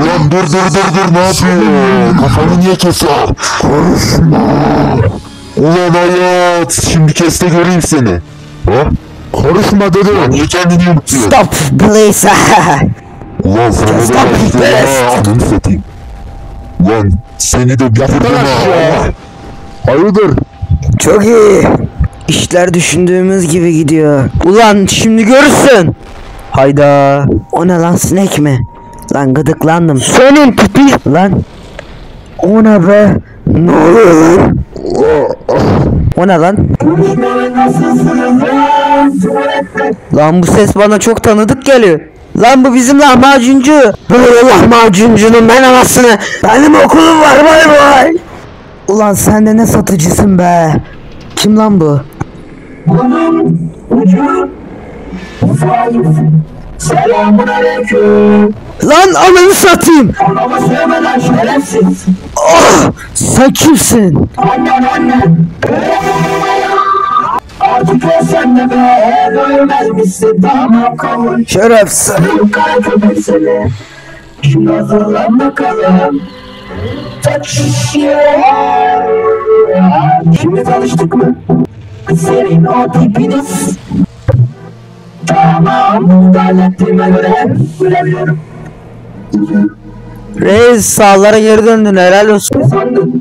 Ulan dur dur dur dur ne yapıyorsun? Kafanı niye keser? Konuşma. Ulan hayat şimdi kes de göreyim seni. Ha? Karışma dedim. Ya niye kendini yumurtuyorsun? Stop please. Ulan sana da Stop başladım this. ha. Ananı satayım. Ulan seni de bitirdim ha. Hayırdır? Çok iyi. İşler düşündüğümüz gibi gidiyor. Ulan şimdi görürsün. Hayda. O ne lan sinek mi? Lan gıdıklandım. Senin pipi. Lan. O ne be? Ne oluyor lan? O ne lan? Lan bu ses bana çok tanıdık geliyor. Lan bu bizim lahmacuncu. Böyle lahmacuncunun ben anasını. Benim okulum var bay bay. Ulan sen de ne satıcısın be. Kim lan bu? Bunun ucu. Selamun aleyküm. Lan ananı satayım. Ama söylemeden şerefsiz. Oh, sen kimsin? Annen annen. Artık o sen de be. Ölmez misin? Tamam kabul. Şerefsiz. Kara köpek seni. Şimdi hazırlan bakalım. Şimdi tanıştık mı? Senin o tipiniz. Tamam. Hallettiğime göre gülebiliyorum. Reis sağlara geri döndün helal olsun. Ne sandın?